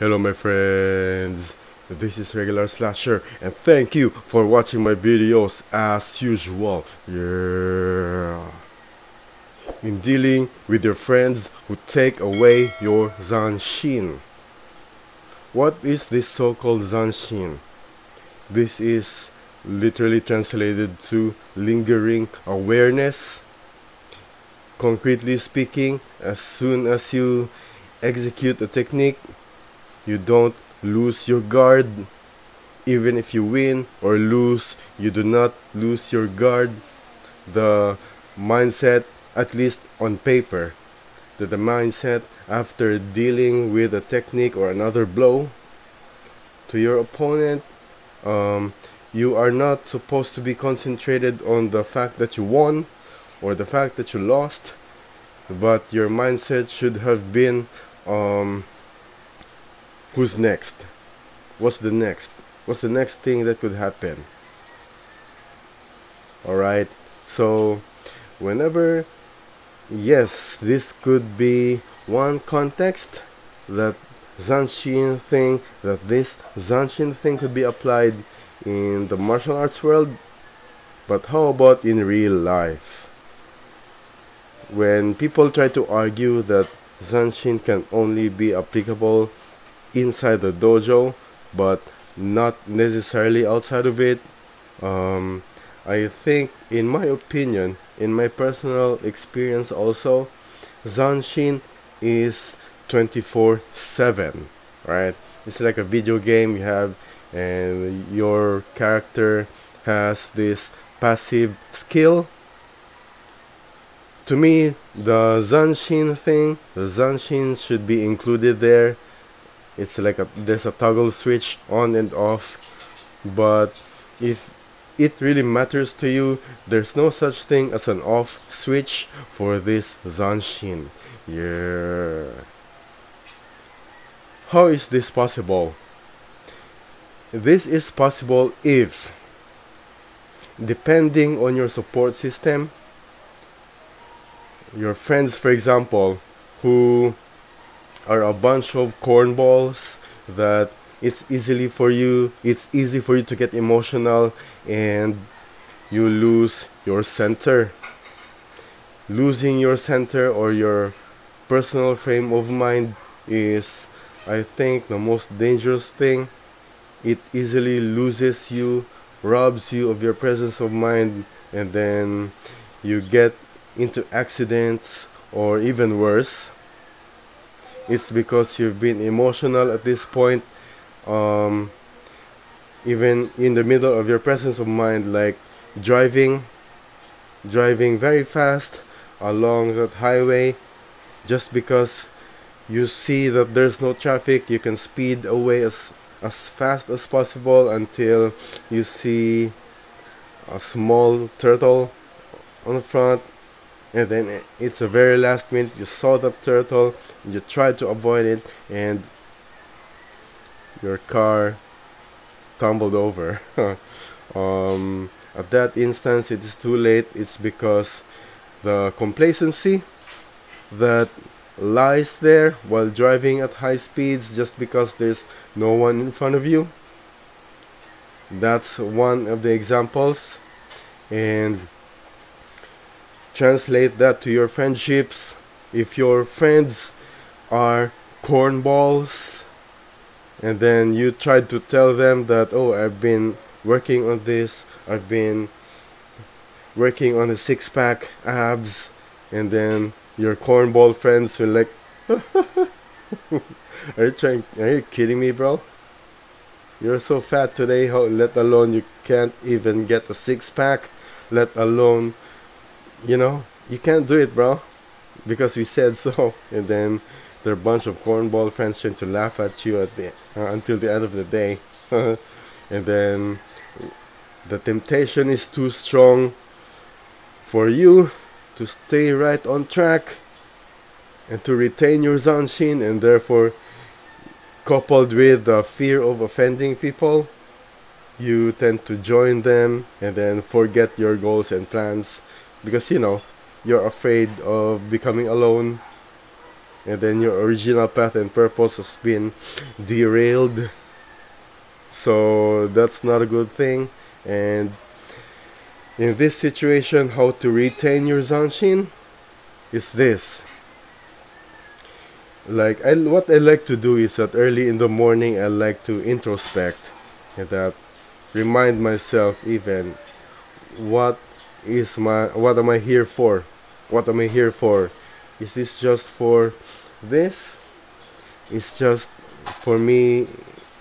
Hello my friends, this is Regular Slasher and thank you for watching my videos as usual. Yeah. In dealing with your friends who take away your Zanshin. What is this so-called Zanshin? This is literally translated to lingering awareness. Concretely speaking, as soon as you execute a technique, you don't lose your guard. Even if you win or lose, you do not lose your guard. The mindset, at least on paper, that the mindset after dealing with a technique or another blow to your opponent, um, you are not supposed to be concentrated on the fact that you won or the fact that you lost, but your mindset should have been um, who's next? What's the next? What's the next thing that could happen? Alright, so whenever, yes, this could be one context that Zanshin thing, that this Zanshin thing could be applied in the martial arts world, but how about in real life? When people try to argue that Zanshin can only be applicable inside the dojo but not necessarily outside of it. Um, I think in my opinion in my personal experience also Zanshin is 24 7 right? It's like a video game you have and your character has this passive skill. To me the Zanshin thing the Zanshin should be included there it's like a there's a toggle switch on and off but if it really matters to you there's no such thing as an off switch for this Zanshin. Yeah. How is this possible? This is possible if depending on your support system your friends for example who are a bunch of cornballs that it's easily for you it's easy for you to get emotional and you lose your center. Losing your center or your personal frame of mind is i think the most dangerous thing. It easily loses you robs you of your presence of mind and then you get into accidents or even worse it's because you've been emotional at this point um, even in the middle of your presence of mind like driving driving very fast along that highway. Just because you see that there's no traffic you can speed away as as fast as possible until you see a small turtle on the front and then it's a very last minute you saw the turtle you tried to avoid it and your car tumbled over. Um, at that instance it is too late. It's because the complacency that lies there while driving at high speeds just because there's no one in front of you. That's one of the examples. And translate that to your friendships. If your friends are cornballs and then you try to tell them that oh I've been working on this. I've been working on the six pack abs and then your cornball friends will like are you trying are you kidding me bro? You're so fat today. How let alone you can't even get a six pack let alone you know, you can't do it, bro, because we said so. And then there are bunch of cornball friends tend to laugh at you at the uh, until the end of the day, and then the temptation is too strong for you to stay right on track and to retain your zanshin and therefore coupled with the fear of offending people you tend to join them and then forget your goals and plans because you know you're afraid of becoming alone and then your original path and purpose has been derailed. So that's not a good thing. And in this situation how to retain your zanshin is this. Like I, what I like to do is that early in the morning I like to introspect and that remind myself even what is my what am I here for? What am I here for? Is this just for this? Is just for me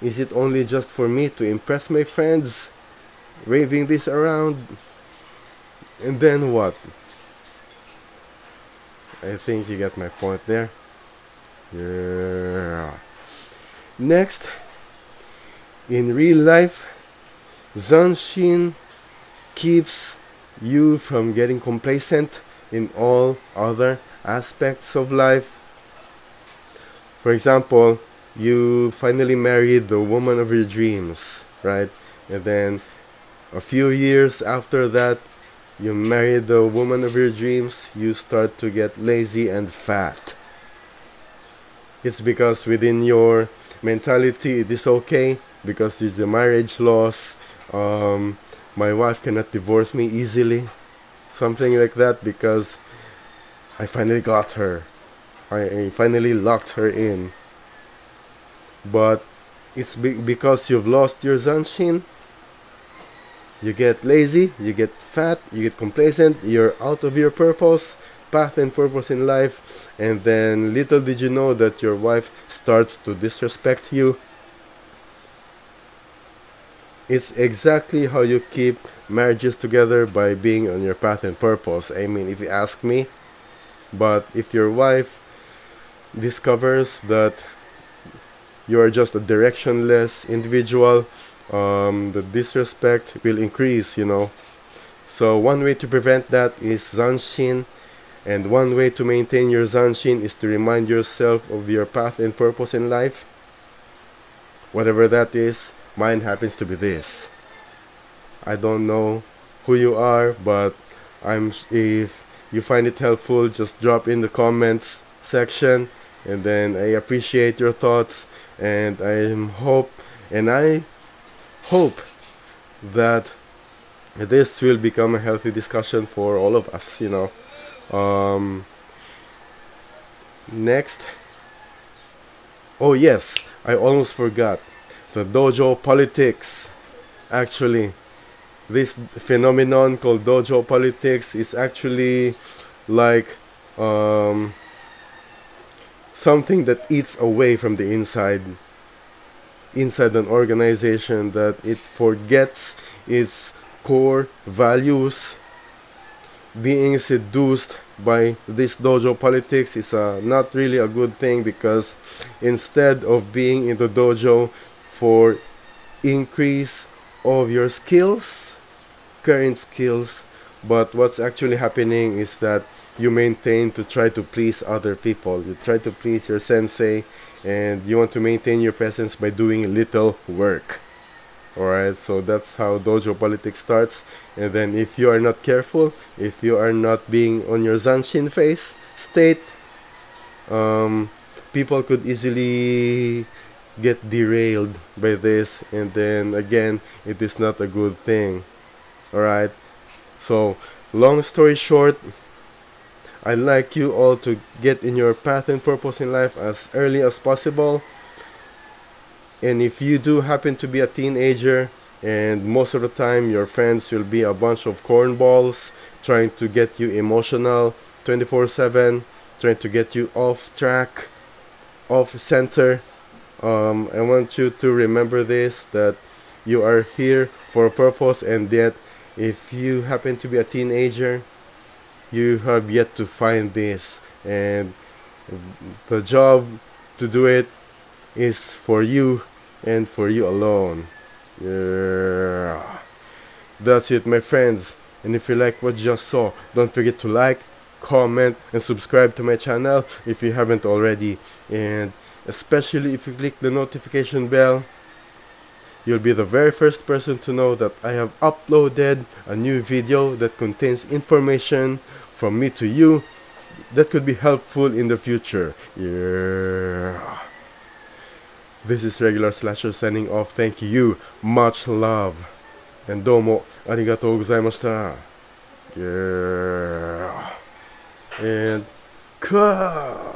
is it only just for me to impress my friends waving this around? And then what? I think you get my point there. Yeah. Next in real life Zanshin keeps you from getting complacent in all other aspects of life. For example, you finally married the woman of your dreams, right? And then a few years after that, you marry the woman of your dreams, you start to get lazy and fat. It's because within your mentality it is okay because there's a marriage laws. Um, my wife cannot divorce me easily. Something like that because I finally got her. I, finally locked her in. But it's be- because you've lost your zanshin. You get lazy, you get fat, you get complacent, you're out of your purpose, path and purpose in life, and then little did you know that your wife starts to disrespect you. It's exactly how you keep marriages together by being on your path and purpose. I mean, if you ask me, but if your wife discovers that you are just a directionless individual, um, the disrespect will increase, you know. So one way to prevent that is zanshin, and one way to maintain your zanshin is to remind yourself of your path and purpose in life. Whatever that is, mine happens to be this. I don't know who you are, but I'm if you find it helpful, just drop in the comments section and then I appreciate your thoughts and I hope and I hope that this will become a healthy discussion for all of us, you know. Um, next, oh yes, I almost forgot the dojo politics. Actually, this phenomenon called dojo politics is actually like um, something that eats away from the inside inside an organization that it forgets its core values being seduced by this dojo politics is uh, not really a good thing because instead of being in the dojo for increase of your skills current skills but what's actually happening is that you maintain to try to please other people. You try to please your sensei and you want to maintain your presence by doing little work. Alright so that's how dojo politics starts. And then if you are not careful if you are not being on your zanshin face state um, people could easily get derailed by this and then again it is not a good thing Alright. So, long story short, I'd like you all to get in your path and purpose in life as early as possible. And if you do happen to be a teenager, and most of the time your friends will be a bunch of cornballs trying to get you emotional 24 7, trying to get you off track, off center. Um, I want you to remember this that you are here for a purpose and that if you happen to be a teenager you have yet to find this. And the job to do it is for you and for you alone. Yeah. That's it my friends. And if you like what you just saw don't forget to like comment and subscribe to my channel if you haven't already. And especially if you click the notification bell you'll be the very first person to know that I have uploaded a new video that contains information from me to you that could be helpful in the future. Yeah. This is Regular Slasher sending off. Thank you. Much love. And domo arigato gozaimashita. Yeah. And cut.